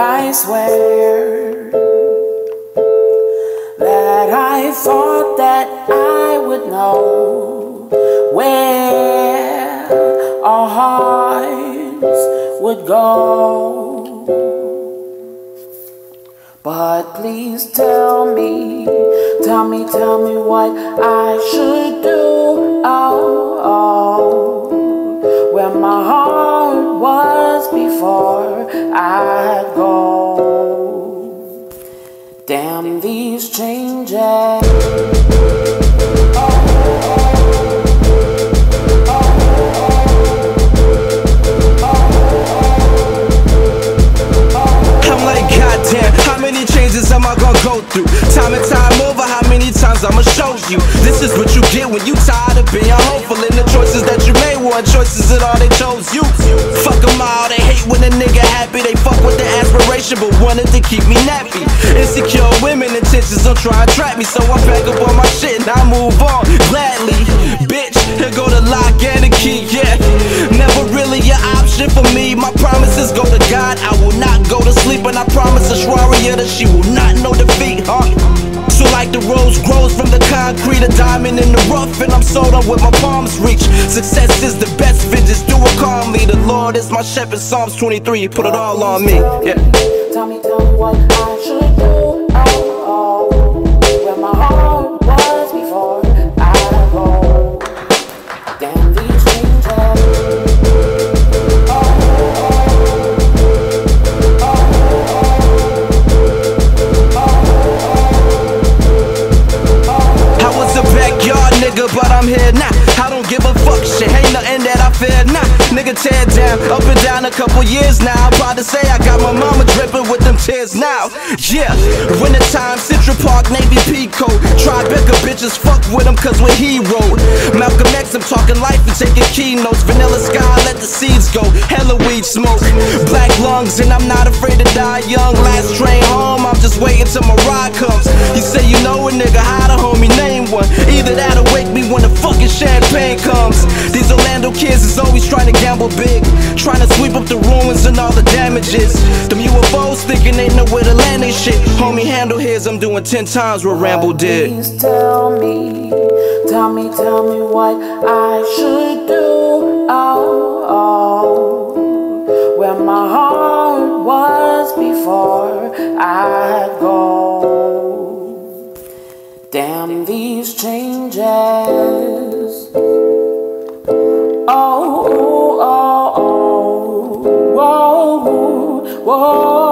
I swear that I thought that I would know where our hearts would go. But please tell me, tell me, tell me what I should do. Oh, oh, where my heart before I go. Damn these changes. I'm like, goddamn, how many changes am I gonna go through? Time and time over, how many times I'ma show you? This is what you get when you tired of being hopeful. And the choices that you made weren't choices at all, they chose you. Aspiration, but wanted to keep me nappy. Insecure women intentions don't try and trap me, so I pack up all my shit and I move on gladly. Bitch, here go the lock and the key, yeah. Never really an option for me. My promises go to God, I will not go to sleep, and I promise Ashwarya that she will not know defeat, huh? So like the rose grows from the concrete, a diamond in the rough, and I'm sold on with my palms reach. Success is the best vengeance, do it calmly. Lord is my shepherd, Psalms 23, put it all on me. Yeah. Tell me, tell me what I should do. Where my a couple years now. I'm proud to say I got my mama dripping with them tears now. Yeah, wintertime, Central Park, Navy Pico. Tribeca bitches, fuck with him cause we're hero. Malcolm X, I'm talking life and taking keynotes. Vanilla sky, let the seeds go. Hella weed smoke. Black lungs, and I'm not afraid to die young. Last train home, I'm just waiting till my ride comes. You say you know a nigga, how the homie name one. Either that or wake me when the fucking champagne comes. These Orlando kids is always trying to gamble big. Trying to sweep up the ruins and all the damages. Them UFOs thinking they know where to land they shit. Homie, handle his, I'm doing 10 times what Rambo did. Please tell me, tell me, tell me what I should do. Oh, oh, where my heart was before I go. Damn these changes. Whoa.